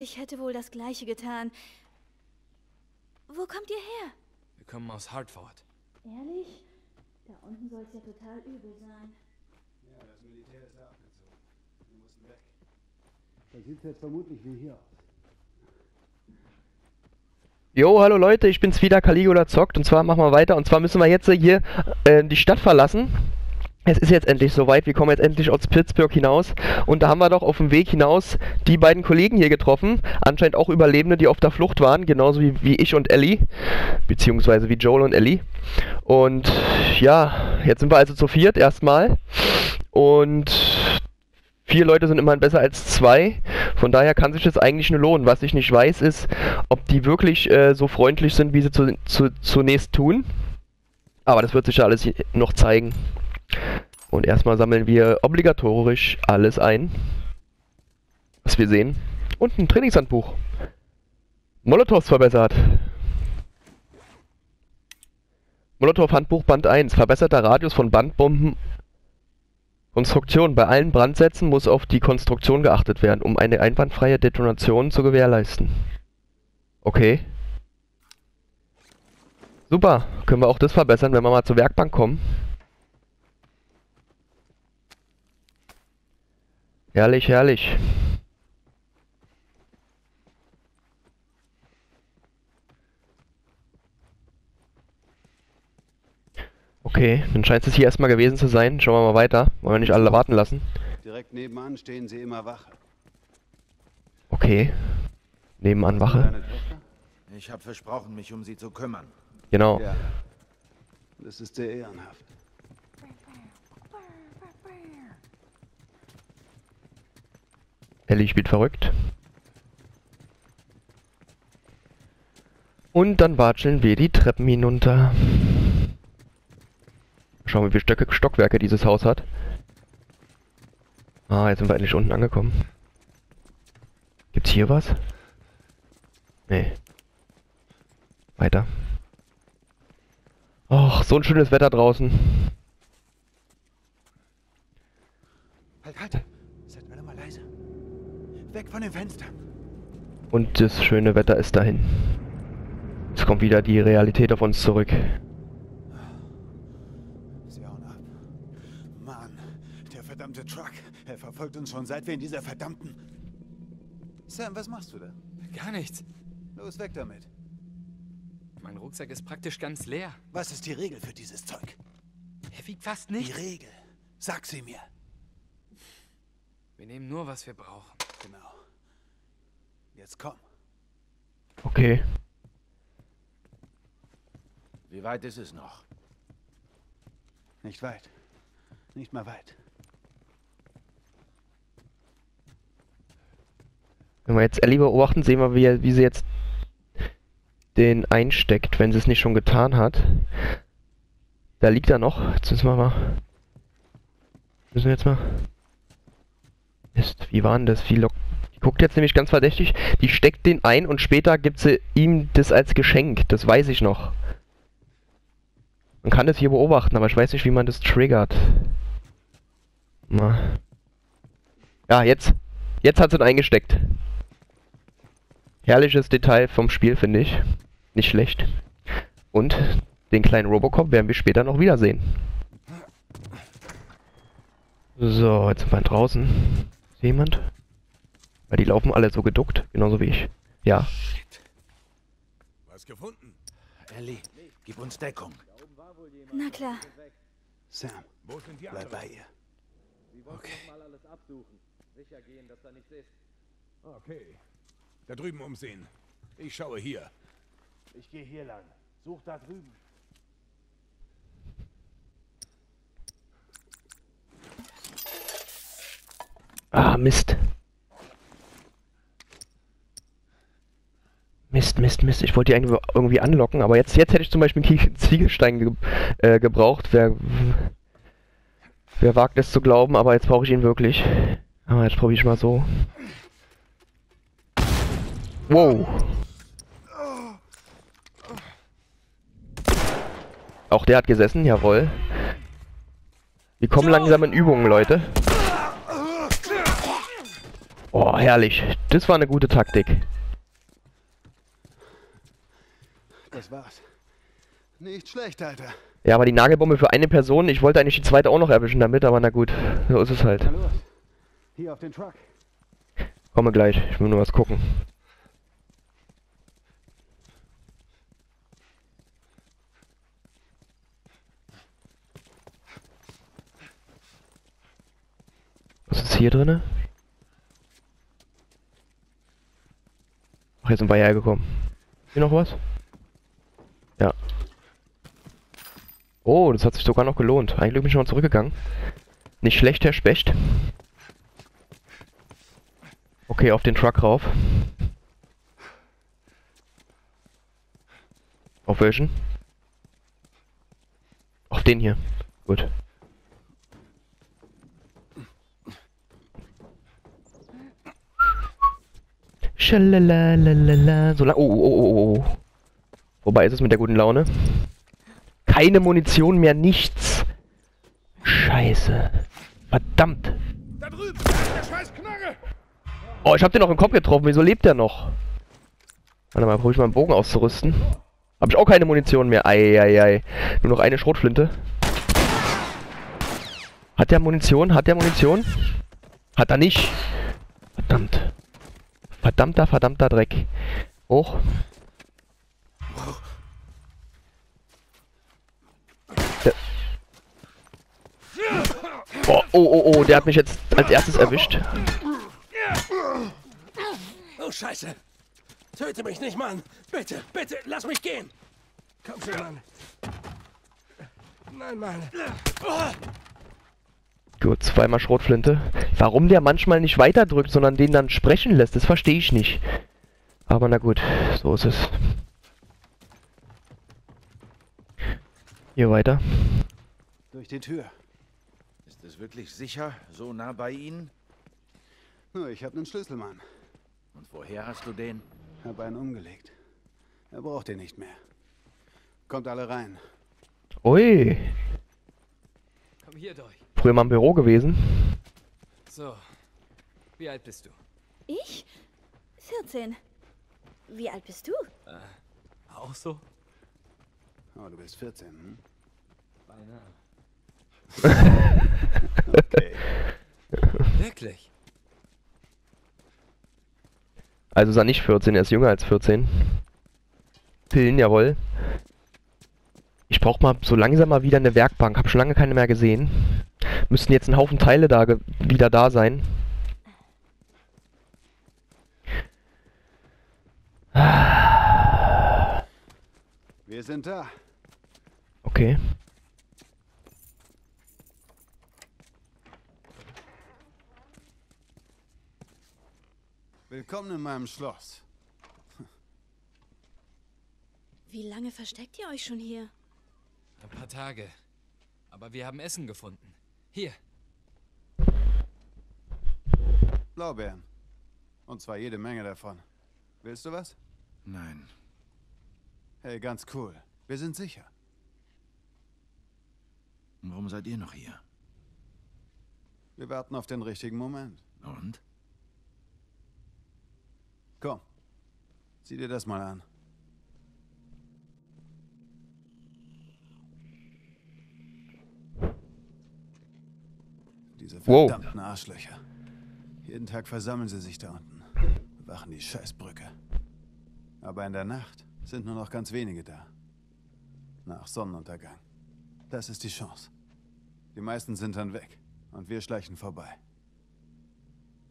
Ich hätte wohl das Gleiche getan. Wo kommt ihr her? Wir kommen aus Hartford. Ehrlich? Da unten soll es ja total übel sein. Ja, das Militär ist da abgezogen. Wir mussten weg. Da sieht es jetzt vermutlich wie hier aus. Jo, hallo Leute, ich bin's wieder, Caligula zockt und zwar machen wir weiter und zwar müssen wir jetzt hier äh, die Stadt verlassen. Es ist jetzt endlich soweit, wir kommen jetzt endlich aus Pittsburgh hinaus und da haben wir doch auf dem Weg hinaus die beiden Kollegen hier getroffen, anscheinend auch Überlebende, die auf der Flucht waren, genauso wie, wie ich und Ellie, beziehungsweise wie Joel und Ellie. Und ja, jetzt sind wir also zu viert erstmal und vier Leute sind immerhin besser als zwei. Von daher kann sich das eigentlich nur lohnen. Was ich nicht weiß, ist, ob die wirklich äh, so freundlich sind, wie sie zu, zu, zunächst tun. Aber das wird sich ja alles noch zeigen. Und erstmal sammeln wir obligatorisch alles ein, was wir sehen. Und ein Trainingshandbuch. Molotovs verbessert. Molotov-Handbuch Band 1. Verbesserter Radius von Bandbomben. Konstruktion. Bei allen Brandsätzen muss auf die Konstruktion geachtet werden, um eine einwandfreie Detonation zu gewährleisten. Okay. Super. Können wir auch das verbessern, wenn wir mal zur Werkbank kommen. Herrlich, herrlich. Okay, dann scheint es hier erstmal gewesen zu sein. Schauen wir mal weiter. Wollen wir nicht alle warten lassen. Direkt nebenan stehen sie immer Wache. Okay. Nebenan Wache. Ich habe versprochen, mich um sie zu kümmern. Genau. Ja. Das ist sehr ehrenhaft. Ellie spielt verrückt. Und dann watscheln wir die Treppen hinunter. Schauen wir, wie viele Stockwerke dieses Haus hat. Ah, jetzt sind wir endlich unten angekommen. Gibt's hier was? Nee. Weiter. Och, so ein schönes Wetter draußen. Halt, halt! Seid alle mal leise. Weg von dem Fenster. Und das schöne Wetter ist dahin. Jetzt kommt wieder die Realität auf uns zurück. Sie hauen ab. Mann, der verdammte Truck. Er verfolgt uns schon seit wir in dieser verdammten... Sam, was machst du da? Gar nichts. Los, weg damit. Mein Rucksack ist praktisch ganz leer. Was ist die Regel für dieses Zeug? Er wiegt fast Die nichts. Regel. Sag sie mir. Wir nehmen nur, was wir brauchen. Genau. Jetzt komm. Okay. Wie weit ist es noch? Nicht weit. Nicht mal weit. Wenn wir jetzt Ellie beobachten, sehen wir, wie, wie sie jetzt den einsteckt, wenn sie es nicht schon getan hat. Da liegt er noch. Jetzt müssen wir mal. Müssen wir jetzt mal. Mist, wie war denn das? Wie lock. Die guckt jetzt nämlich ganz verdächtig. Die steckt den ein und später gibt sie ihm das als Geschenk. Das weiß ich noch. Man kann das hier beobachten, aber ich weiß nicht, wie man das triggert. Na. Ja, jetzt. Jetzt hat sie ihn eingesteckt. Herrliches Detail vom Spiel, finde ich. Nicht schlecht. Und den kleinen Robocop werden wir später noch wiedersehen. So, jetzt sind wir draußen. Jemand? Weil die laufen alle so geduckt, genauso wie ich. Ja. Was gefunden? Ellie, gib uns Deckung. Na klar. Sam, Wo sind die bleib bei ihr. Okay. Okay. Da drüben umsehen. Ich schaue hier. Ich gehe hier lang. Such da drüben. Ah, Mist. Mist, Mist, Mist. Ich wollte die eigentlich irgendwie anlocken, aber jetzt, jetzt hätte ich zum Beispiel einen Ziegelstein ge äh, gebraucht. Wer, wer wagt es zu glauben, aber jetzt brauche ich ihn wirklich. Aber jetzt probiere ich mal so. Wow. Auch der hat gesessen, jawohl. Wir kommen langsam in Übungen, Leute. Oh, herrlich. Das war eine gute Taktik. Das war's. Nicht schlecht, Alter. Ja, aber die Nagelbombe für eine Person. Ich wollte eigentlich die zweite auch noch erwischen damit, aber na gut. So ist es halt. Na los. Hier auf den Truck. Komme gleich. Ich will nur was gucken. Was ist hier drinne? Ach, jetzt sind wir hergekommen. Hier noch was? Ja. Oh, das hat sich sogar noch gelohnt. Eigentlich bin ich schon mal zurückgegangen. Nicht schlecht, Herr Specht. Okay, auf den Truck rauf. Auf welchen? Auf den hier. Gut. Schalalalala. So lang. Oh, oh, oh, oh, oh. Wobei ist es mit der guten Laune? Keine Munition mehr, nichts. Scheiße. Verdammt. Da drüben! Der scheiß Knarre! Oh, ich hab den noch im Kopf getroffen. Wieso lebt der noch? Warte mal, probier ich mal einen Bogen auszurüsten. Hab ich auch keine Munition mehr. Eieiei. Nur noch eine Schrotflinte. Hat der Munition? Hat der Munition? Hat er nicht. Verdammt. Verdammter, verdammter Dreck. Hoch. Oh, oh, oh, oh, der hat mich jetzt als erstes erwischt. Oh, Scheiße. Töte mich nicht, Mann. Bitte, bitte, lass mich gehen. Komm schon, Mann. Nein, Mann. Gut, zweimal Schrotflinte. Warum der manchmal nicht weiterdrückt, sondern den dann sprechen lässt, das verstehe ich nicht. Aber na gut, so ist es. Hier weiter. Durch die Tür. Ist es wirklich sicher, so nah bei Ihnen? Nur, ich habe einen Schlüssel, Mann. Und woher hast du den? Hab einen umgelegt. Er braucht den nicht mehr. Kommt alle rein. Ui, Komm hier durch. früher mal im Büro gewesen. So. Wie alt bist du? Ich? 14. Wie alt bist du? Auch so? Oh, du bist 14, hm? Beinahe. Okay. Wirklich? Also ist er nicht 14, er ist jünger als 14. Pillen, jawohl. Ich brauch mal so langsam mal wieder eine Werkbank. Hab schon lange keine mehr gesehen. Müssten jetzt ein Haufen Teile da ge- wieder da sein. Wir sind da. Okay. Willkommen in meinem Schloss. Wie lange versteckt ihr euch schon hier? Ein paar Tage. Aber wir haben Essen gefunden. Hier. Blaubeeren. Und zwar jede Menge davon. Willst du was? Nein. Hey, ganz cool. Wir sind sicher. Und warum seid ihr noch hier? Wir warten auf den richtigen Moment. Und? Komm. Sieh dir das mal an. Diese Wow. verdammten Arschlöcher. Jeden Tag versammeln sie sich da unten. Bewachen die Scheißbrücke. Aber in der Nacht sind nur noch ganz wenige da. Nach Sonnenuntergang. Das ist die Chance. Die meisten sind dann weg. Und wir schleichen vorbei.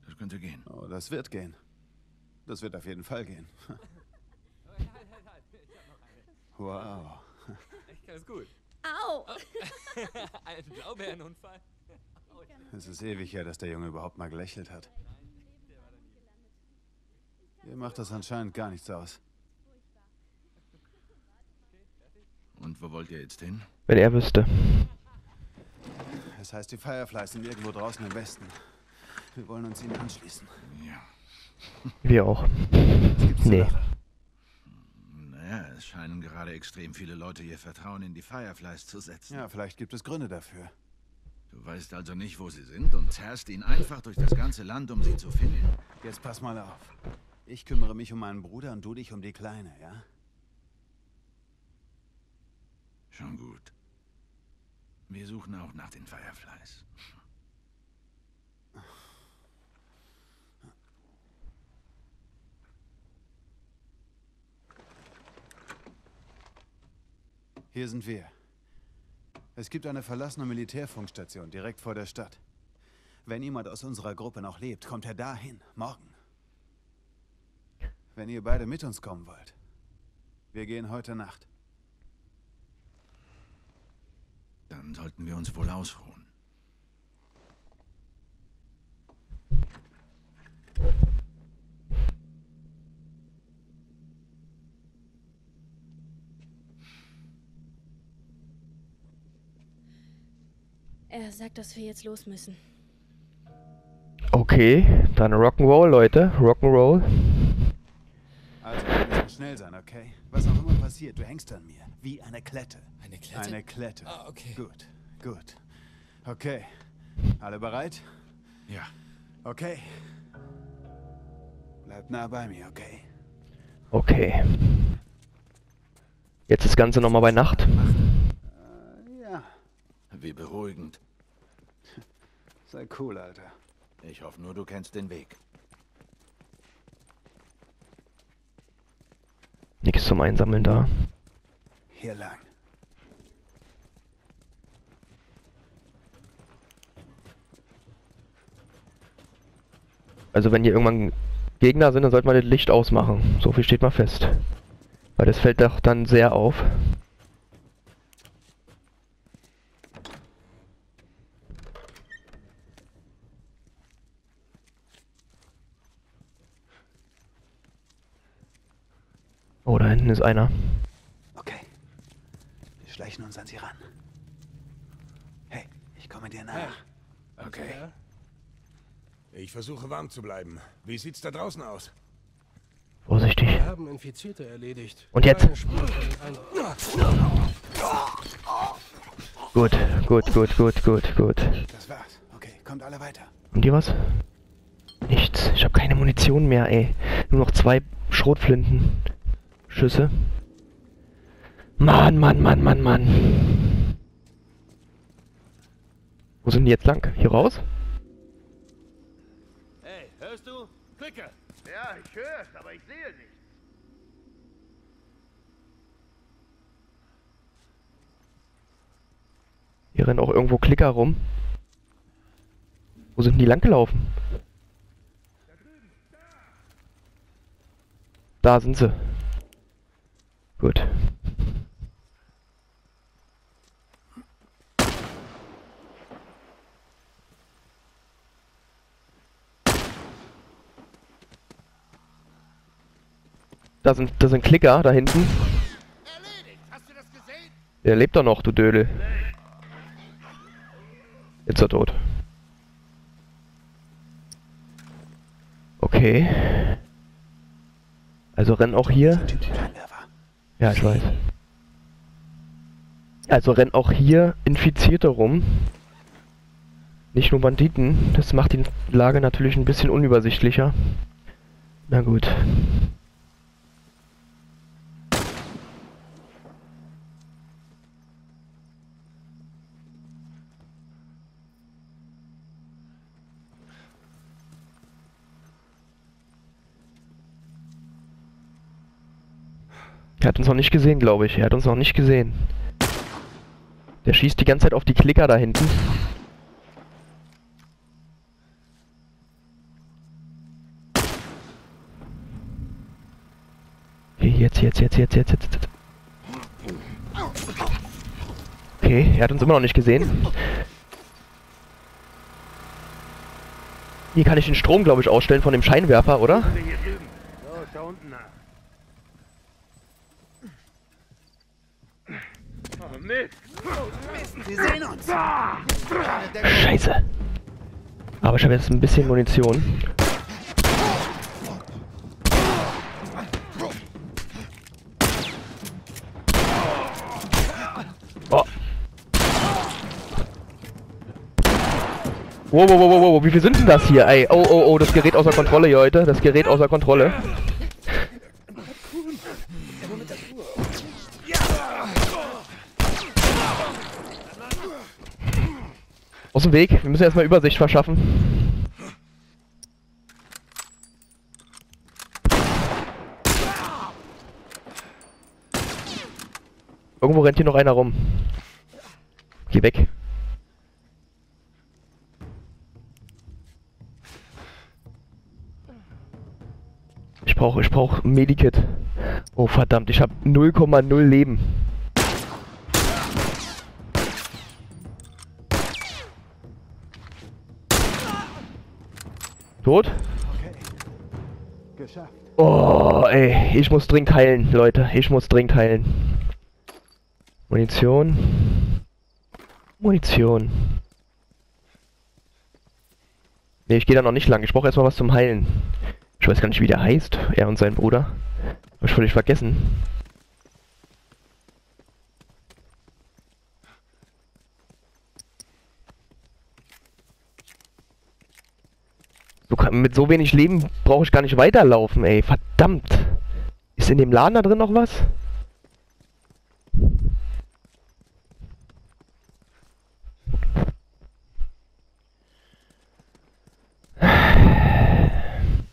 Das könnte gehen. Oh, das wird gehen. Das wird auf jeden Fall gehen. Wow. Echt ganz gut. Au! Ein Blaubeerenunfall. Es ist ewig her, dass der Junge überhaupt mal gelächelt hat. Ihr macht das anscheinend gar nichts aus. Und wo wollt ihr jetzt hin? Wenn er wüsste. Es heißt, die Fireflies sind irgendwo draußen im Westen. Wir wollen uns ihnen anschließen. Ja. Wir auch. Nee. Naja, es scheinen gerade extrem viele Leute ihr Vertrauen in die Fireflies zu setzen. Ja, vielleicht gibt es Gründe dafür. Du weißt also nicht, wo sie sind und zerrst ihn einfach durch das ganze Land, um sie zu finden? Jetzt pass mal auf. Ich kümmere mich um meinen Bruder und du dich um die Kleine, ja? Schon gut. Wir suchen auch nach den Fireflies. Hier sind wir. Es gibt eine verlassene Militärfunkstation direkt vor der Stadt. Wenn jemand aus unserer Gruppe noch lebt, kommt er dahin, morgen. Wenn ihr beide mit uns kommen wollt. Wir gehen heute Nacht. Dann sollten wir uns wohl ausruhen. Er sagt, dass wir jetzt los müssen. Okay, dann Rock'n'Roll, Leute. Rock'n'Roll. Also, wir müssen schnell sein, okay? Was auch immer passiert, du hängst an mir. Wie eine Klette. Eine Klette? Eine Klette. Ah, okay. Gut, gut. Okay. Alle bereit? Ja, Okay. Bleib nah bei mir, okay? Okay. Jetzt das Ganze nochmal bei Nacht. Ja. Wie beruhigend. Sei cool, Alter. Ich hoffe nur, du kennst den Weg. Nichts zum Einsammeln da. Hier lang. Also wenn hier irgendwann Gegner sind, dann sollte man das Licht ausmachen. So viel steht mal fest. Weil das fällt doch dann sehr auf. Hinten ist einer. Okay. Wir schleichen uns an sie ran. Hey, ich komme dir nach. Okay. Ich versuche warm zu bleiben. Wie sieht's da draußen aus? Vorsichtig. Wir haben Infizierte erledigt. Und jetzt? Gut, gut, gut, gut, gut, gut. Das war's. Okay, kommt alle weiter. Haben die was? Nichts. Ich habe keine Munition mehr, ey. Nur noch zwei Schrotflinten. Schüsse. Mann, Mann, Mann, Mann, Mann. Wo sind die jetzt lang? Hier raus? Hey, hörst du? Klicke! Ja, ich hör's, aber ich sehe nichts. Hier rennen auch irgendwo Klicker rum. Wo sind die lang gelaufen? Da sind sie. Gut. Da sind, da sind Klicker da hinten. Der lebt doch noch, du Dödel. Jetzt ist er tot. Okay. Also rennen auch hier. Ja, ich weiß. Also rennen auch hier Infizierte rum. Nicht nur Banditen. Das macht die Lage natürlich ein bisschen unübersichtlicher. Na gut. Er hat uns noch nicht gesehen, glaube ich. Er hat uns noch nicht gesehen. Der schießt die ganze Zeit auf die Klicker da hinten. Okay, jetzt, jetzt, jetzt, jetzt, jetzt, jetzt, jetzt. Okay, er hat uns immer noch nicht gesehen. Hier kann ich den Strom, glaube ich, ausstellen von dem Scheinwerfer, oder? Drüben. So, da unten nach. Oh, Mist. Sehen uns! Scheiße. Aber ich habe jetzt ein bisschen Munition. Oh. Wow, wow, wow, wow, wow, wie viel sind denn das hier, ey? Oh, oh, oh, das Gerät außer Kontrolle, hier heute. Das Gerät außer Kontrolle. Aus dem Weg, wir müssen erstmal Übersicht verschaffen. Irgendwo rennt hier noch einer rum. Geh weg. Ich brauche, ich brauche Medikit. Oh verdammt, ich habe 0,0 Leben. Tot? Geschafft. Oh, ey, ich muss dringend heilen, Leute. Ich muss dringend heilen. Munition. Munition. Ne, ich gehe da noch nicht lang. Ich brauche erstmal was zum Heilen. Ich weiß gar nicht, wie der heißt. Er und sein Bruder. Hab ich völlig vergessen. Kann, mit so wenig Leben brauche ich gar nicht weiterlaufen, ey. Verdammt. Ist in dem Laden da drin noch was?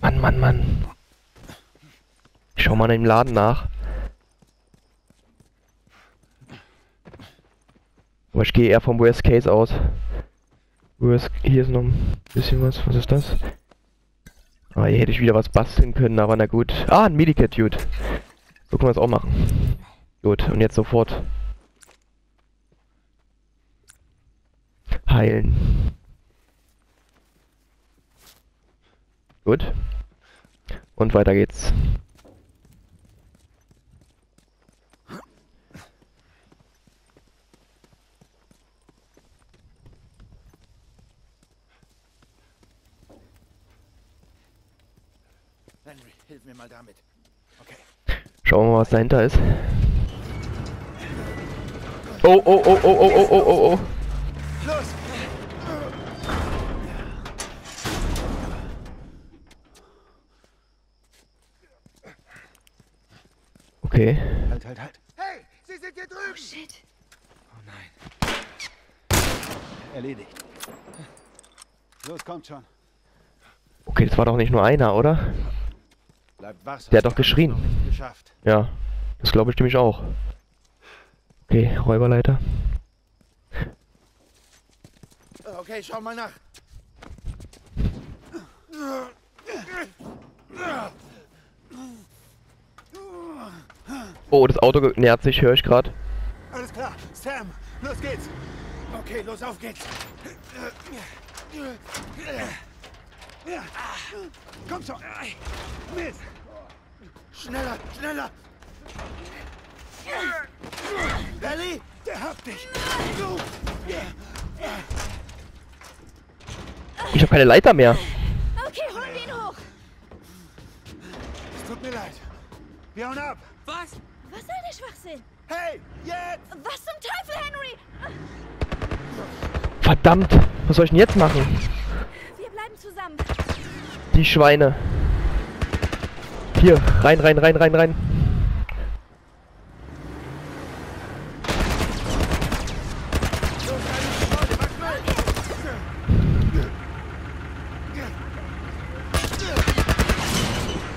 Mann, Mann, Mann. Ich schau mal dem Laden nach. Aber ich gehe eher vom Worst Case aus. Worst, hier ist noch ein bisschen was. Was ist das? Ah, hier hätte ich wieder was basteln können, aber na gut. Ah, ein Medikit, Dude. So können wir es auch machen. Gut, und jetzt sofort. Heilen. Gut. Und weiter geht's. Henry, hilf mir mal damit. Okay. Schauen wir mal, was dahinter ist. Oh, oh, oh, oh, oh, oh, oh, oh, oh. Los! Okay. Halt, halt, halt. Hey, Sie sind hier drüben! Shit. Oh nein. Erledigt. Los, kommt schon. Okay, das war doch nicht nur einer, oder? Der hat doch geschrien. Ja. Das glaube ich nämlich auch. Okay, Räuberleiter. Okay, schau mal nach. Oh, das Auto nähert sich, höre ich gerade. Alles klar. Sam, los geht's. Okay, los, auf geht's. Komm schon. Mist. Schneller, schneller. Ellie, der hat dich. Du. Ich habe keine Leiter mehr. Okay, holen wir ihn hoch. Es tut mir leid. Wir hauen ab. Was? Was soll der Schwachsinn? Hey, jetzt! Was zum Teufel, Henry? Verdammt. Was soll ich denn jetzt machen? Die Schweine. Hier, rein, rein, rein, rein, rein.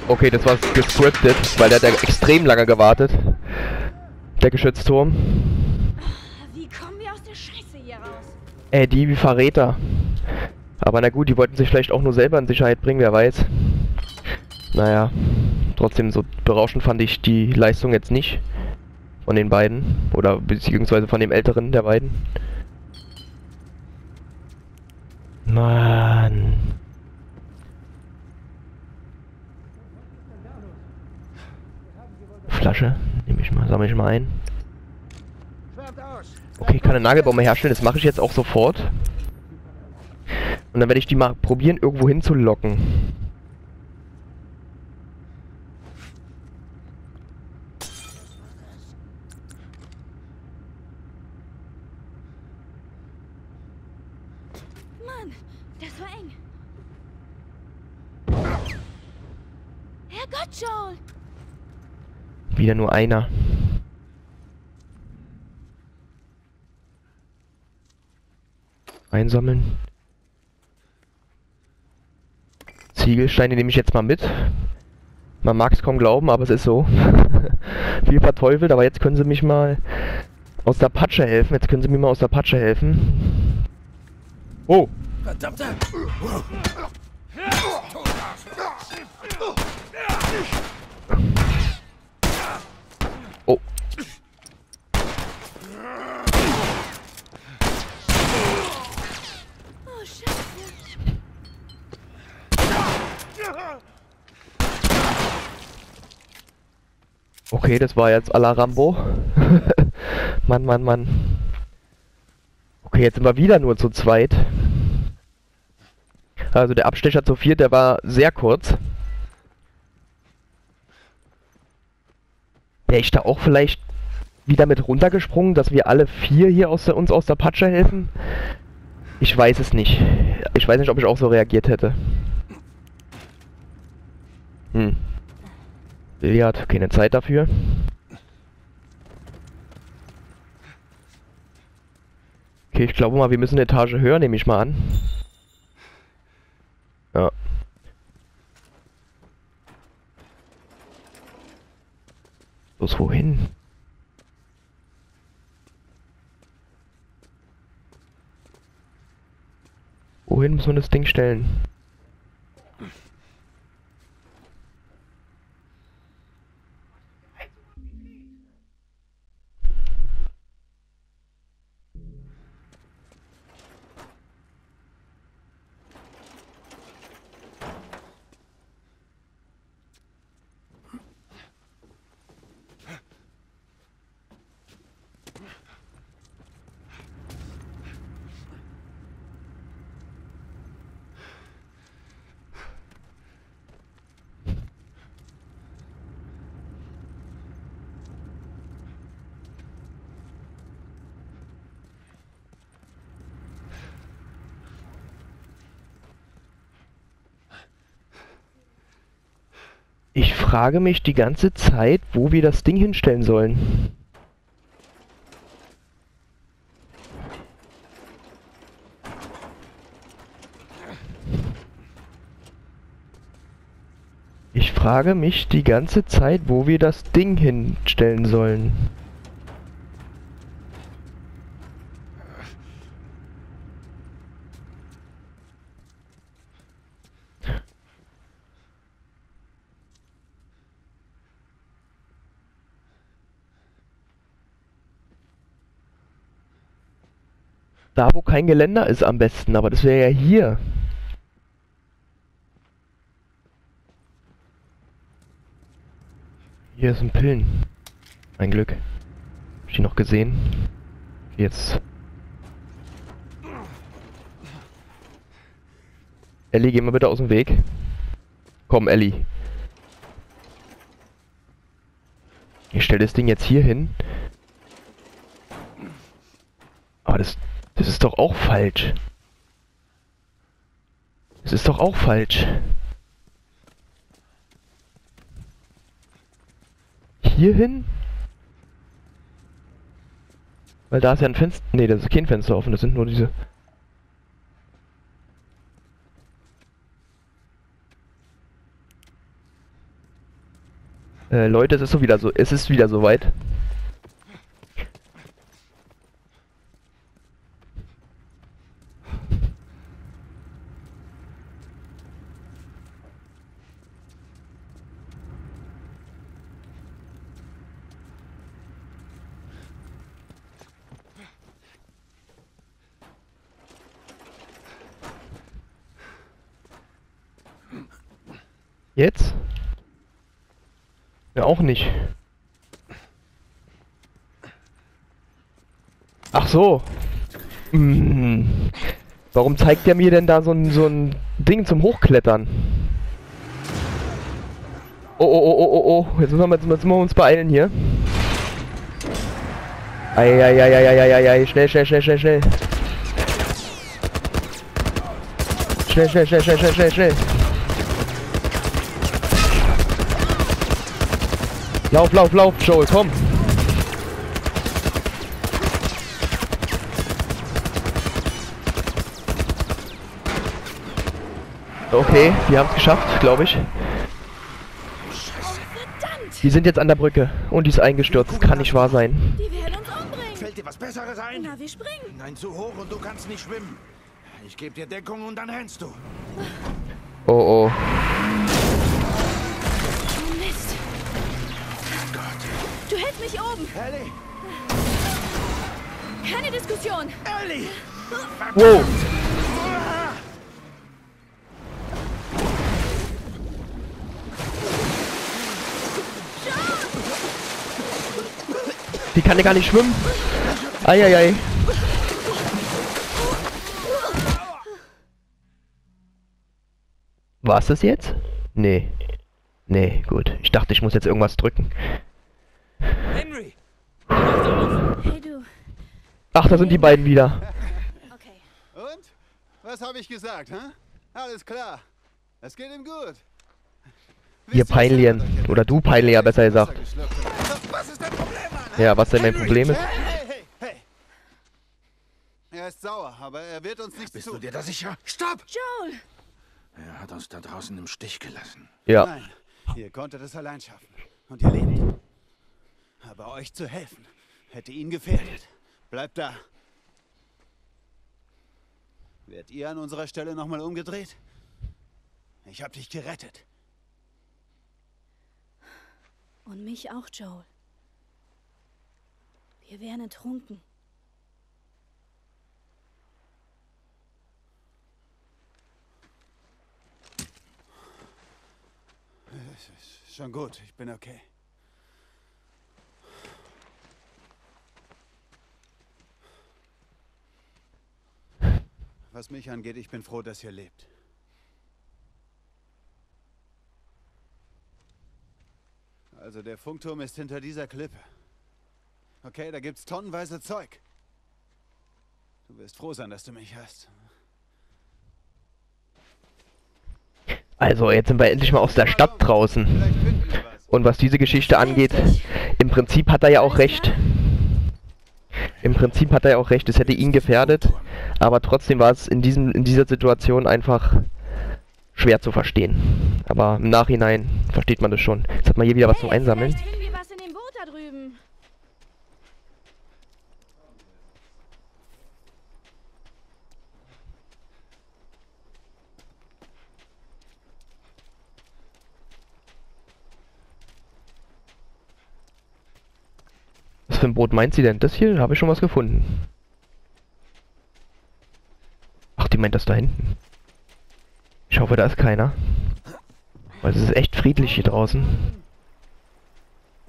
Okay, das war gescriptet, weil der hat ja extrem lange gewartet. Der Geschützturm. Wie kommen wir aus der Scheiße hier raus? Äh, die wie Verräter. Aber na gut, die wollten sich vielleicht auch nur selber in Sicherheit bringen, wer weiß. Naja, trotzdem so berauschend fand ich die Leistung jetzt nicht. Von den beiden. Oder beziehungsweise von dem älteren der beiden. Mann. Flasche, nehme ich mal, sammle ich mal ein. Okay, ich kann eine Nagelbombe herstellen, das mache ich jetzt auch sofort. Und dann werde ich die mal probieren, irgendwo hinzulocken. Mann, Das war eng. Herrgott, Joel! Wieder nur einer. Einsammeln. Ziegelsteine nehme ich jetzt mal mit. Man mag es kaum glauben, aber es ist so. Viel verteufelt, aber jetzt können sie mich mal aus der Patsche helfen. Jetzt können sie mir mal aus der Patsche helfen. Oh, Verdammte! oh. Oh, Scheiße. Okay, das war jetzt à la Rambo. Mann, Mann, Mann. Okay, jetzt sind wir wieder nur zu zweit. Also der Abstecher zu viert, der war sehr kurz. Wäre ich da auch vielleicht wieder mit runtergesprungen, dass wir alle vier hier aus der, uns aus der Patsche helfen? Ich weiß es nicht. Ich weiß nicht, ob ich auch so reagiert hätte. Hm. Billard, keine Zeit dafür. Okay, ich glaube mal, wir müssen eine Etage höher, nehme ich mal an. Ja. Los, wohin? Wohin muss man das Ding stellen? Ich frage mich die ganze Zeit, wo wir das Ding hinstellen sollen. Ich frage mich die ganze Zeit, wo wir das Ding hinstellen sollen. Da, wo kein Geländer ist am besten, aber das wäre ja hier. Hier sind Pillen. Mein Glück. Hab ich die noch gesehen? Jetzt. Ellie, geh mal bitte aus dem Weg. Komm, Ellie. Ich stell das Ding jetzt hier hin. Aber das, das ist doch auch falsch. Das ist doch auch falsch. Hier hin? Weil da ist ja ein Fenster. Ne, das ist kein Fenster offen, das sind nur diese. Äh, Leute, es ist so wieder so. Es ist wieder soweit. Jetzt? Ja, auch nicht. Ach so. Hm. Warum zeigt der mir denn da so ein, so ein Ding zum Hochklettern? Oh, oh, oh, oh, oh, oh. Jetzt müssen wir, jetzt müssen wir uns beeilen hier. Eieieiei, schnell, schnell, schnell, schnell, schnell. Schnell, schnell, schnell, schnell, schnell, schnell, schnell. Lauf, lauf, lauf, Joel, komm. Okay, wir haben es geschafft, glaube ich. Verdammt! Die sind jetzt an der Brücke und die ist eingestürzt. Kann nicht wahr sein. Die werden uns umbringen. Fällt dir was Besseres ein? Na, wir springen. Nein, zu hoch und du kannst nicht schwimmen. Ich gebe dir Deckung und dann rennst du. Oh oh. Mich oben. Ellie! Keine Diskussion. Ellie! Wow. Die kann ja gar nicht schwimmen. Eieiei. War's das jetzt? Nee. Nee, gut. Ich dachte, ich muss jetzt irgendwas drücken. Henry! Hey du. Ach, da sind die beiden wieder. Okay. Und? Was habe ich gesagt, hä? Alles klar. Es geht ihm gut. Ihr Peinlien. Oder du Peinlier, besser gesagt. Was ist dein Problem, Mann? Ja, was denn mein Problem ist? Hey, hey, hey. Er ist sauer, aber er wird uns nichts Bist du dir da sicher? Stopp! Joel. Er hat uns da draußen im Stich gelassen. Ja. Nein, ihr konntet es allein schaffen. Und ihr lebt. Aber euch zu helfen, hätte ihn gefährdet. Bleibt da. Werdet ihr an unserer Stelle nochmal umgedreht? Ich hab dich gerettet. Und mich auch, Joel. Wir wären ertrunken. Es ist schon gut, ich bin okay. Was mich angeht, ich bin froh, dass ihr lebt. Also der Funkturm ist hinter dieser Klippe. Okay, da gibt's tonnenweise Zeug. Du wirst froh sein, dass du mich hast. Also, jetzt sind wir endlich mal aus der Stadt draußen. Und was diese Geschichte angeht, im Prinzip hat er ja auch recht. Im Prinzip hat er ja auch recht, es hätte ihn gefährdet, aber trotzdem war es in, diesem, in dieser Situation einfach schwer zu verstehen. Aber im Nachhinein versteht man das schon. Jetzt hat man hier wieder was zum Einsammeln. Vielleicht finden wir was in dem Boot da drüben. Was für ein Boot meint sie denn? Das hier habe ich schon was gefunden. Ach, die meint das da hinten. Ich hoffe, da ist keiner. Weil es ist echt friedlich hier draußen.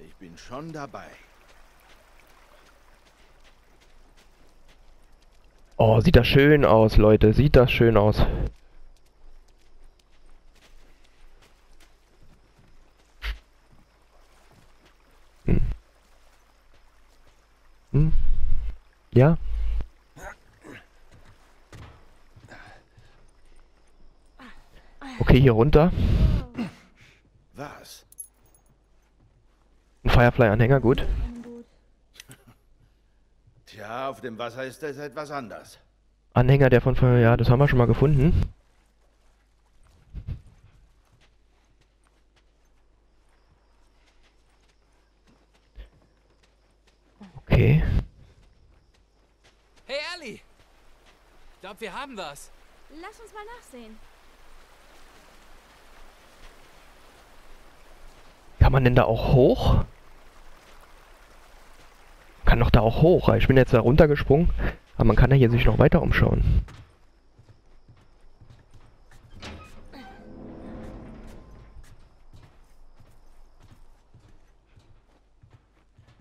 Ich bin schon dabei. Oh, sieht das schön aus, Leute. Sieht das schön aus. Ja. Okay, hier runter. Was? Ein Firefly-Anhänger, gut. Tja, auf dem Wasser ist das etwas anders. Anhänger, der von Feuer, ja, das haben wir schon mal gefunden. Okay. Hey, Ellie! Ich glaube, wir haben was. Lass uns mal nachsehen. Kann man denn da auch hoch? Kann doch da auch hoch. Ich bin jetzt da runtergesprungen. Aber man kann ja hier sich noch weiter umschauen.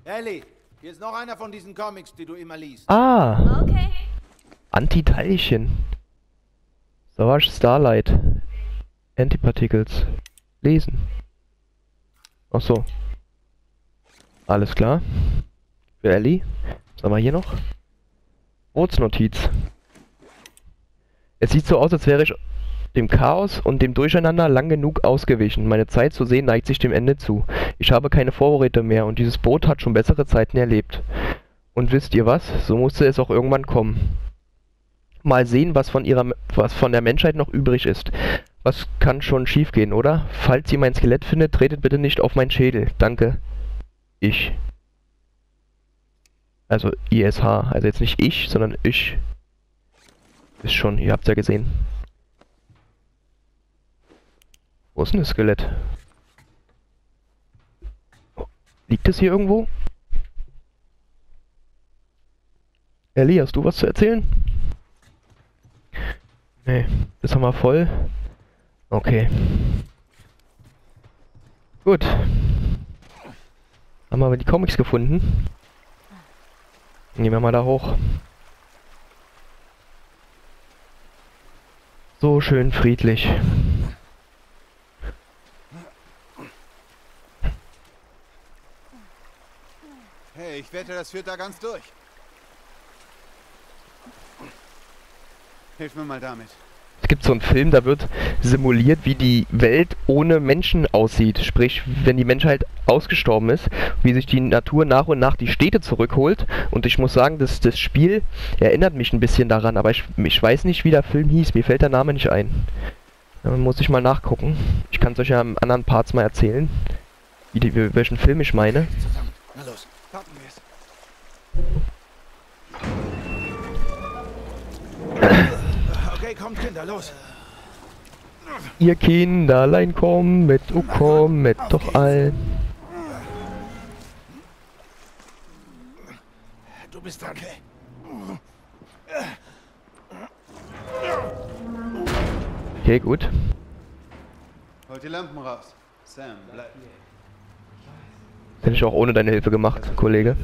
Ellie, hier ist noch einer von diesen Comics, die du immer liest. Ah, Okay. Antiteilchen. Savage Starlight. Antiparticles. Lesen. Ach so. Alles klar. Für Ellie. Was haben wir hier noch? Ortsnotiz. Es sieht so aus, als wäre ich dem Chaos und dem Durcheinander lang genug ausgewichen. Meine Zeit zu sehen neigt sich dem Ende zu. Ich habe keine Vorräte mehr und dieses Boot hat schon bessere Zeiten erlebt. Und wisst ihr was? So musste es auch irgendwann kommen. Mal sehen, was von ihrer was von der Menschheit noch übrig ist. Was kann schon schiefgehen, oder? Falls ihr mein Skelett findet, tretet bitte nicht auf meinen Schädel. Danke. Ich. Also ISH. Also jetzt nicht ich, sondern ich. Ist schon, ihr habt ja gesehen. Wo ist denn das Skelett? Liegt es hier irgendwo? Ellie, hast du was zu erzählen? Nee, das haben wir voll. Okay. Gut. Haben wir aber die Comics gefunden. Gehen wir mal da hoch. So schön friedlich. Hey, ich wette, das führt da ganz durch. Hilf mir mal damit. Es gibt so einen Film, da wird simuliert, wie die Welt ohne Menschen aussieht. Sprich, wenn die Menschheit ausgestorben ist, wie sich die Natur nach und nach die Städte zurückholt. Und ich muss sagen, das, das Spiel erinnert mich ein bisschen daran, aber ich, ich weiß nicht, wie der Film hieß. Mir fällt der Name nicht ein. Da muss ich mal nachgucken. Ich kann es euch ja im anderen Parts mal erzählen, wie die, welchen Film ich meine. Zusammen. Na los, packen wir es. Okay, Kinder, los. Ihr Kinderlein kommet, oh kommet doch all. Du bist dran. Okay, gut. Holt die Lampen raus. Sam, bleib hier. Das hätte ich auch ohne deine Hilfe gemacht, Kollege.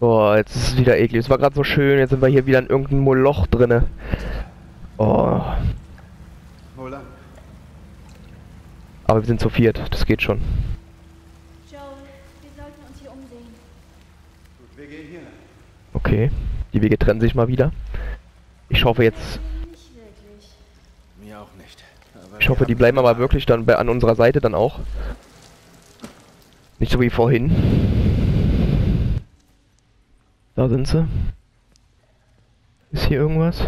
Boah, jetzt ist es wieder eklig. Es war gerade so schön, jetzt sind wir hier wieder in irgendeinem Moloch drinne. Oh, aber wir sind zu viert, das geht schon. Joe, wir sollten uns hier umsehen. Gut, wir gehen hier. Okay, die Wege trennen sich mal wieder. Ich hoffe jetzt, Nicht wirklich. Mir auch nicht. Aber ich hoffe, die bleiben aber wirklich dann bei, an unserer Seite dann auch. Nicht so wie vorhin. Da sind sie. Ist hier irgendwas?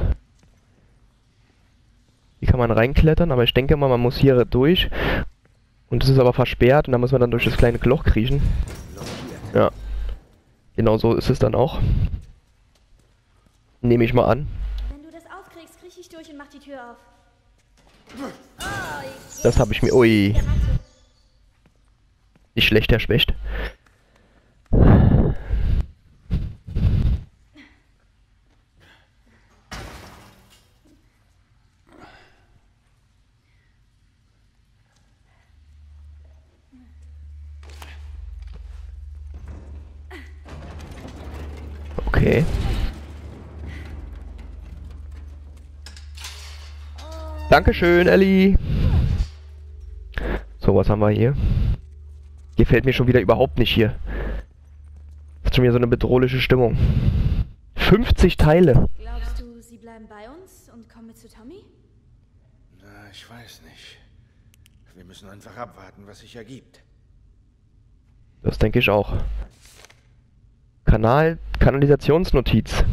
Hier kann man reinklettern, aber ich denke mal, man muss hier durch. Und es ist aber versperrt und da muss man dann durch das kleine Loch kriechen. Ja. Genau so ist es dann auch. Nehme ich mal an. Wenn du das aufkriegst, kriech ich durch und mach die Tür auf. Das habe ich mir. Ui. Nicht schlecht, der schwächt. Okay. Dankeschön, Ellie. So, was haben wir hier? Gefällt mir schon wieder überhaupt nicht hier. Hat schon wieder so eine bedrohliche Stimmung. 50 Teile. Glaubst du, sie bleiben bei uns und kommen mit zu Tommy? Na, ich weiß nicht. Wir müssen einfach abwarten, was sich ergibt. Das denke ich auch. Kanal, Kanalisationsnotiz.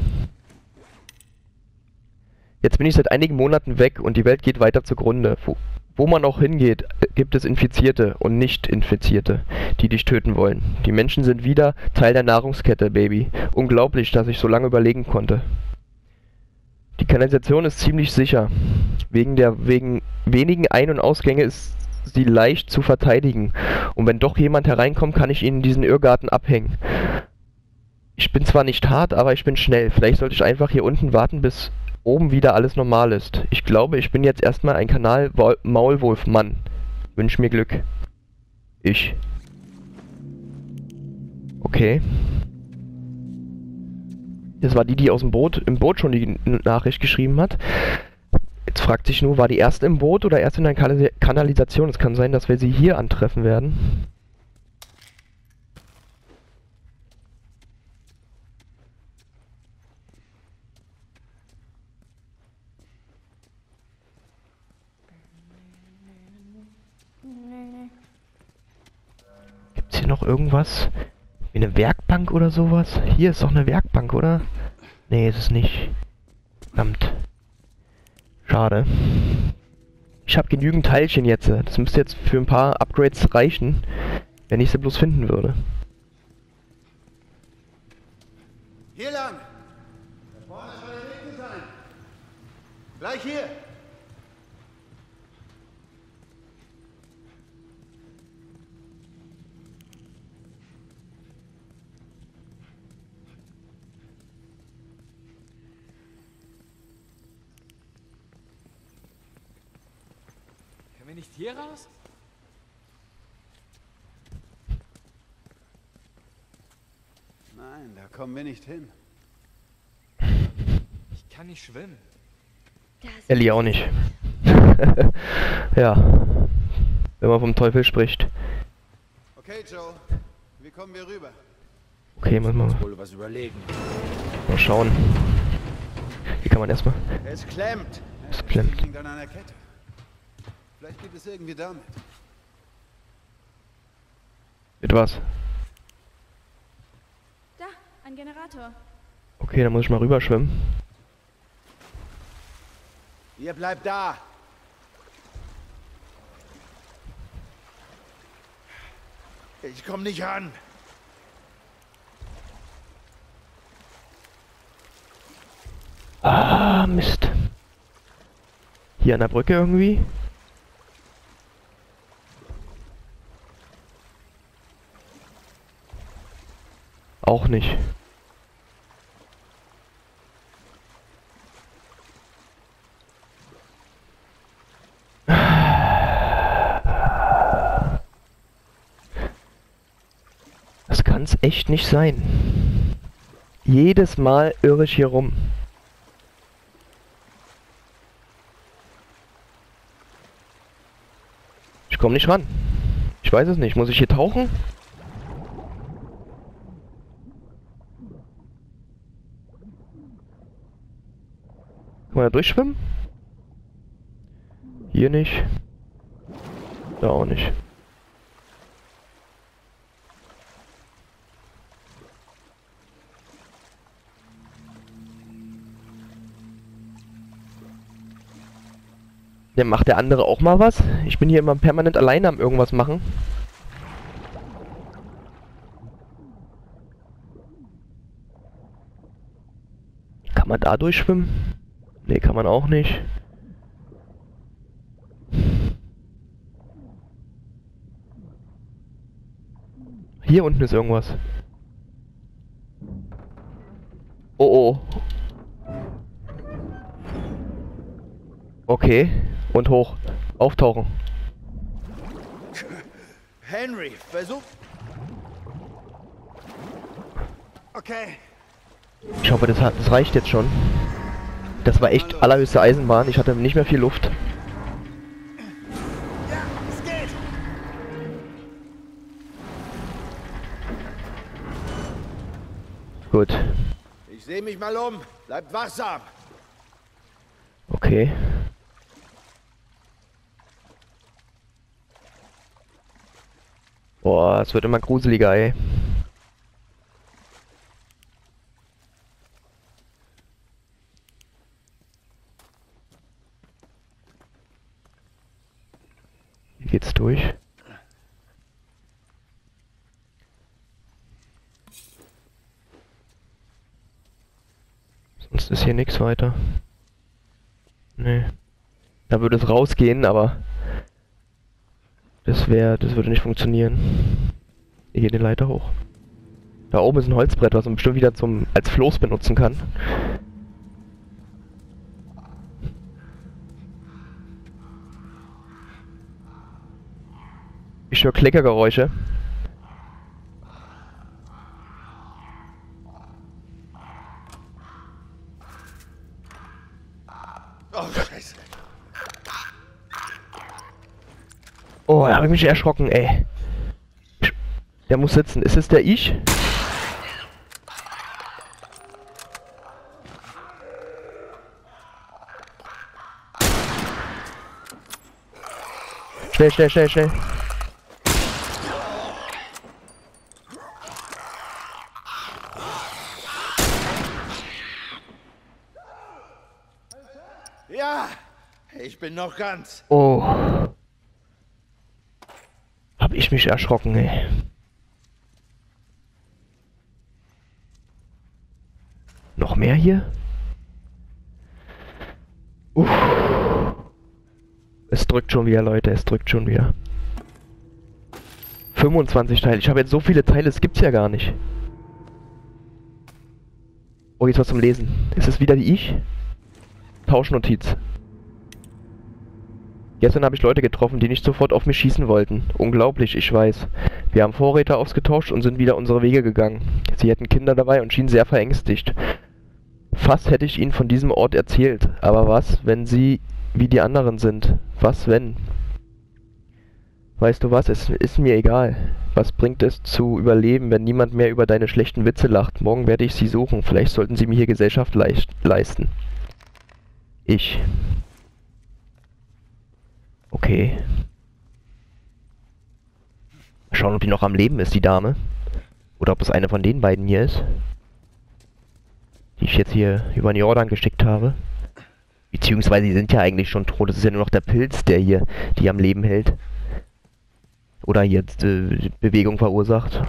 Jetzt bin ich seit einigen Monaten weg und die Welt geht weiter zugrunde. Wo, wo man auch hingeht, gibt es Infizierte und Nicht-Infizierte, die dich töten wollen. Die Menschen sind wieder Teil der Nahrungskette, Baby. Unglaublich, dass ich so lange überlegen konnte. Die Kanalisation ist ziemlich sicher. Wegen der wegen wenigen Ein- und Ausgänge ist sie leicht zu verteidigen. Und wenn doch jemand hereinkommt, kann ich ihn in diesen Irrgarten abhängen. Ich bin zwar nicht hart, aber ich bin schnell. Vielleicht sollte ich einfach hier unten warten, bis oben wieder alles normal ist. Ich glaube, ich bin jetzt erstmal ein Kanal-Maulwurf-Mann. Wünsch mir Glück. Ich. Okay. Das war die, die aus dem Boot, im Boot schon die Nachricht geschrieben hat. Jetzt fragt sich nur, war die erste im Boot oder erst in der Kanal- Kanalisation? Es kann sein, dass wir sie hier antreffen werden. Hier noch irgendwas? Wie eine Werkbank oder sowas? Hier ist doch eine Werkbank, oder? Nee, ist es nicht. Verdammt. Schade. Ich habe genügend Teilchen jetzt. Das müsste jetzt für ein paar Upgrades reichen, wenn ich sie bloß finden würde. Hier lang! Da vorne soll der Weg sein. Gleich hier! Können wir nicht hier raus? Nein, da kommen wir nicht hin. Ich kann nicht schwimmen. Das Ellie auch nicht. ja. Wenn man vom Teufel spricht. Okay, Joe. Wie kommen wir rüber? Okay, muss man Wohl was überlegen. mal schauen. Hier kann man erstmal. Es klemmt. Es klemmt. Hängt an einer Kette. Vielleicht geht es irgendwie damit. Mit was? Da, ein Generator. Okay, dann muss ich mal rüberschwimmen. Ihr bleibt da. Ich komm nicht ran. Ah, Mist. Hier an der Brücke irgendwie? Auch nicht. Das kann's echt nicht sein. Jedes Mal irre ich hier rum. Ich komme nicht ran. Ich weiß es nicht. Muss ich hier tauchen? Man da durchschwimmen? Hier nicht. Da auch nicht. Ja, macht der andere auch mal was? Ich bin hier immer permanent alleine am irgendwas machen. Kann man da durchschwimmen? Nee, kann man auch nicht. Hier unten ist irgendwas. Oh oh. Okay. Und hoch. Auftauchen. Henry, versuch. Okay. Ich hoffe, das, hat, das reicht jetzt schon. Das war echt allerhöchste Eisenbahn. Ich hatte nicht mehr viel Luft. Ja, es geht. Gut. Ich sehe mich mal um. Bleibt wachsam. Okay. Boah, es wird immer gruseliger, ey. Hier geht's durch. Sonst ist hier nichts weiter. Nee. Da würde es rausgehen, aber das wäre, das würde nicht funktionieren. Hier geht die Leiter hoch. Da oben ist ein Holzbrett, was man bestimmt wieder zum als Floß benutzen kann. Ich höre Kleckergeräusche. Oh, Scheiße. Oh, da habe ich mich erschrocken, ey. Der muss sitzen. Ist es der ich? Schnell, schnell, schnell, schnell. bin noch ganz. Oh. Hab ich mich erschrocken, ey. Noch mehr hier? Uff. Es drückt schon wieder, Leute, es drückt schon wieder. 25 Teile. Ich habe jetzt so viele Teile, es gibt's ja gar nicht. Oh, jetzt was zum Lesen. Ist es wieder die ich? Tauschnotiz. Gestern habe ich Leute getroffen, die nicht sofort auf mich schießen wollten. Unglaublich, ich weiß. Wir haben Vorräte ausgetauscht und sind wieder unsere Wege gegangen. Sie hätten Kinder dabei und schienen sehr verängstigt. Fast hätte ich ihnen von diesem Ort erzählt. Aber was, wenn sie wie die anderen sind? Was, wenn? Weißt du was, es ist mir egal. Was bringt es zu überleben, wenn niemand mehr über deine schlechten Witze lacht? Morgen werde ich sie suchen. Vielleicht sollten sie mir hier Gesellschaft leisten. Ich. Okay. Schauen, ob die noch am Leben ist, die Dame. Oder ob es eine von den beiden hier ist. Die ich jetzt hier über den Jordan geschickt habe. Beziehungsweise die sind ja eigentlich schon tot. Es ist ja nur noch der Pilz, der hier die am Leben hält. Oder jetzt äh, Bewegung verursacht.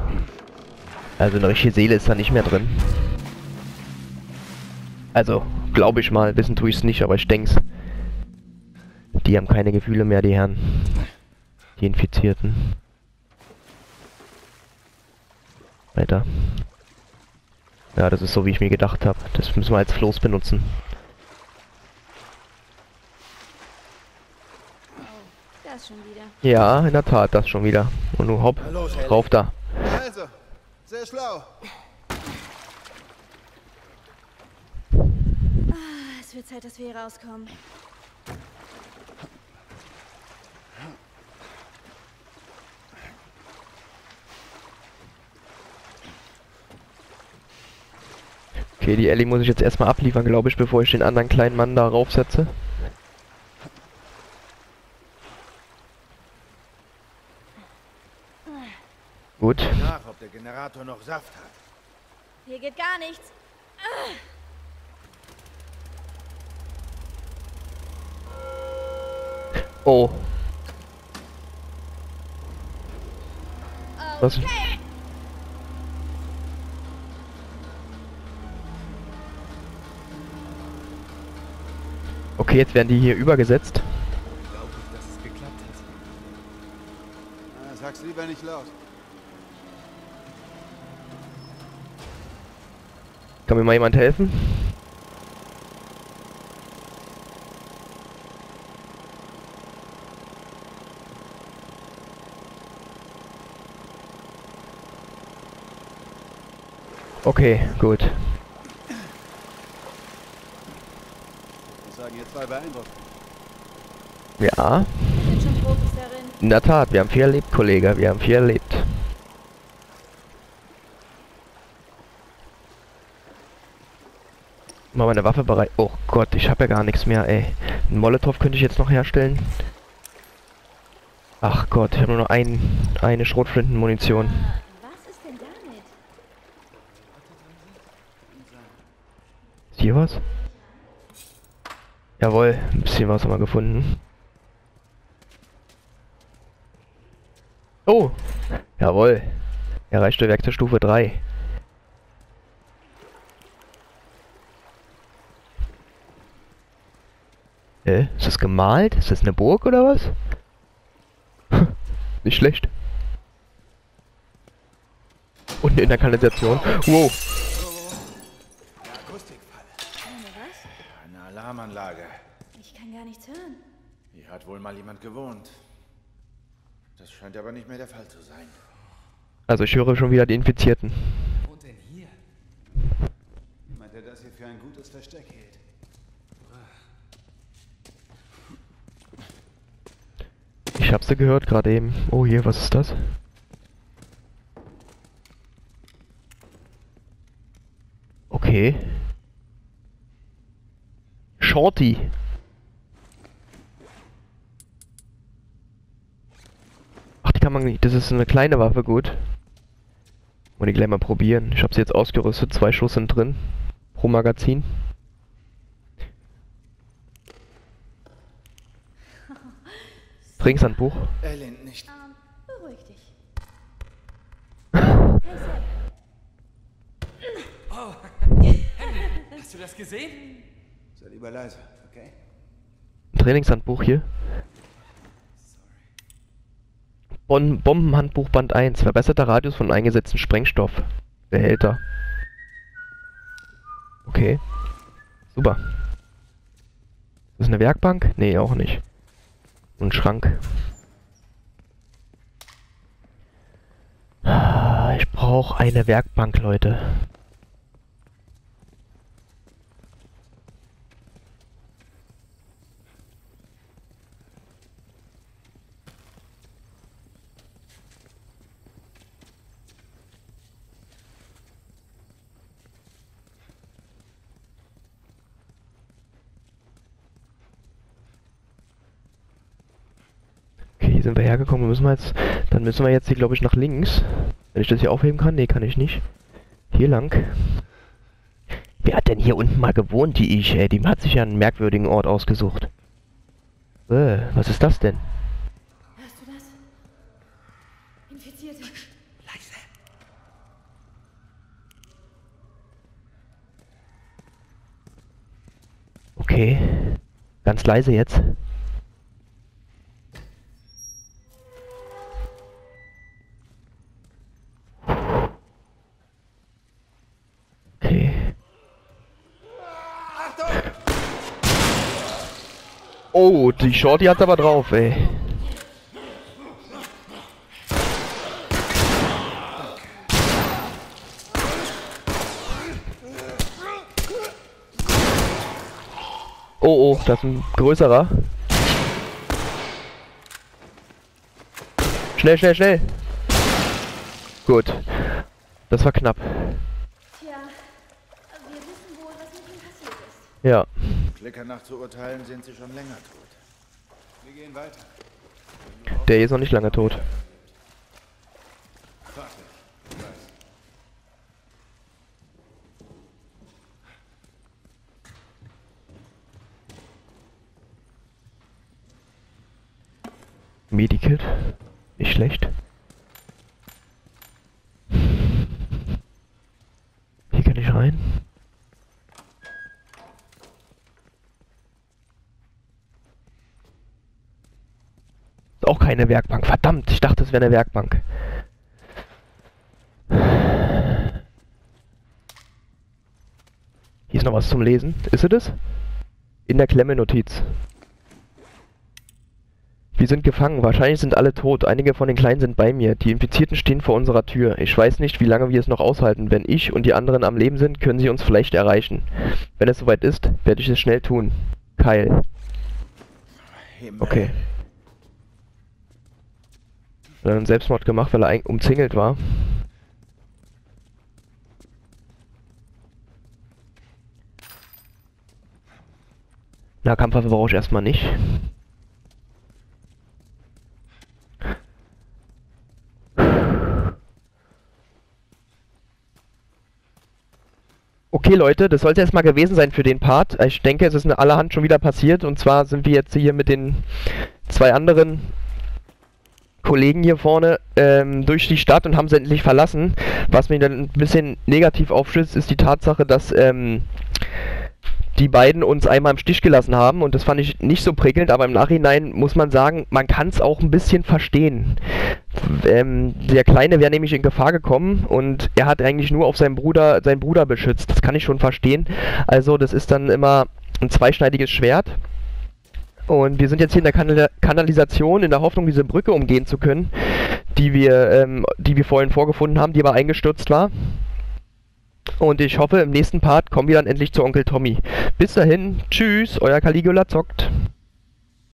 Also eine richtige Seele ist da nicht mehr drin. Also, glaube ich mal. Wissen tue ich es nicht, aber ich denk's. Die haben keine Gefühle mehr, die Herren. Die Infizierten. Weiter. Ja, das ist so, wie ich mir gedacht habe. Das müssen wir als Floß benutzen. Das schon wieder. Ja, in der Tat, das schon wieder. Und nun hopp, Ellie. drauf da. Also, sehr schlau. Ah, es wird Zeit, dass wir hier rauskommen. Okay, die Ellie muss ich jetzt erstmal abliefern, glaube ich, bevor ich den anderen kleinen Mann da raufsetze. Gut. Nach, ob der Generator noch Saft hat. Hier geht gar nichts. Oh. Was? Okay. Jetzt werden die hier übergesetzt. Unglaublich, dass es geklappt hat. Ah, sag's lieber nicht laut. Kann mir mal jemand helfen? Okay, gut. Ich muss sagen, Ja, in der Tat, wir haben viel erlebt, Kollege, wir haben viel erlebt. Mal meine Waffe bereit. Oh Gott, ich habe ja gar nichts mehr, ey. Einen Molotow könnte ich jetzt noch herstellen. Ach Gott, ich habe nur noch ein, eine Schrotflintenmunition. Was ist denn damit? Ist hier was? Jawohl, ein bisschen was haben wir gefunden. Oh! Jawohl. Erreichte Werkzeugstufe 3. Hä? Ist das gemalt? Ist das eine Burg oder was? Nicht schlecht. Unten in der Kanalisation. Wow. Akustikfalle. was? Eine Alarmanlage. Ich kann gar nichts hören. Hier hat wohl mal jemand gewohnt. Das scheint aber nicht mehr der Fall zu sein. Also ich höre schon wieder die Infizierten. Wo denn hier? Meint er das hier für ein gutes Versteck hält? Ich hab sie gehört gerade eben. Oh hier, was ist das? Okay. Shorty. Ach, die kann man nicht. Das ist eine kleine Waffe, gut. Wollen die gleich mal probieren. Ich habe sie jetzt ausgerüstet. Zwei Schuss sind drin. Pro Magazin. Trainingshandbuch. Er lehnt nicht. Ähm, beruhig dich. Oh, Henry, hast du das gesehen? Sei lieber leise, okay? Trainingshandbuch hier. Bon Bombenhandbuch Band 1. Verbesserter Radius von eingesetzten Sprengstoff. Behälter. Okay. Super. Ist das eine Werkbank? Nee, auch nicht. Und Schrank. Ich brauche eine Werkbank, Leute. Sind wir hergekommen. Müssen wir jetzt, dann müssen wir jetzt hier, glaube ich, nach links. Wenn ich das hier aufheben kann? Nee, kann ich nicht. Hier lang. Wer hat denn hier unten mal gewohnt, die ich, ey? Die hat sich ja einen merkwürdigen Ort ausgesucht. Äh, was ist das denn? Hörst du das? Infizierte. Okay. Ganz leise jetzt. Okay. Oh, die Shorty hat aber drauf, ey. Oh, oh, das ist ein größerer. Schnell, schnell, schnell. Gut. Das war knapp. Tja, wir wissen wohl, was mit ihm passiert ist. Ja. Klicker nach zu urteilen, sind sie schon länger tot. Wir gehen weiter. Der ist noch nicht lange tot. Medikit. Nicht schlecht. Hier kann ich rein. Ist auch keine Werkbank. Verdammt, ich dachte, es wäre eine Werkbank. Hier ist noch was zum Lesen. Ist es das? In der Klemme Notiz. Wir sind gefangen. Wahrscheinlich sind alle tot. Einige von den Kleinen sind bei mir. Die Infizierten stehen vor unserer Tür. Ich weiß nicht, wie lange wir es noch aushalten. Wenn ich und die anderen am Leben sind, können sie uns vielleicht erreichen. Wenn es soweit ist, werde ich es schnell tun. Kyle. Okay. Hat einen Selbstmord gemacht, weil er umzingelt war. Nahkampfwaffe brauche ich erstmal nicht. Okay Leute, das sollte erstmal gewesen sein für den Part. Ich denke, es ist in allerhand schon wieder passiert. Und zwar sind wir jetzt hier mit den zwei anderen Kollegen hier vorne ähm, durch die Stadt und haben sie endlich verlassen. Was mich dann ein bisschen negativ aufschützt, ist die Tatsache, dass ähm, die beiden uns einmal im Stich gelassen haben und das fand ich nicht so prickelnd, aber im Nachhinein muss man sagen, man kann es auch ein bisschen verstehen. Ähm, der Kleine wäre nämlich in Gefahr gekommen und er hat eigentlich nur auf seinen Bruder, seinen Bruder beschützt. Das kann ich schon verstehen. Also das ist dann immer ein zweischneidiges Schwert. Und wir sind jetzt hier in der Kanal Kanalisation in der Hoffnung, diese Brücke umgehen zu können, die wir, ähm, die wir vorhin vorgefunden haben, die aber eingestürzt war. Und ich hoffe, im nächsten Part kommen wir dann endlich zu Onkel Tommy. Bis dahin, tschüss, euer Caligula zockt.